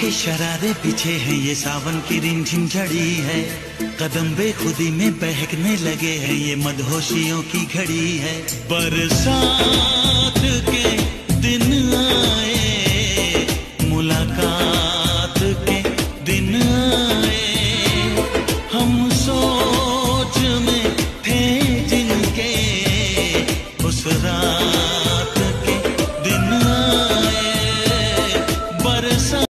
के शरारे पीछे है, ये सावन की रिमझिम झड़ी है। कदम बेखुदी में बहकने लगे हैं, ये मदहोशियों की घड़ी है। बरसात के दिन आए, मुलाकात के दिन आए।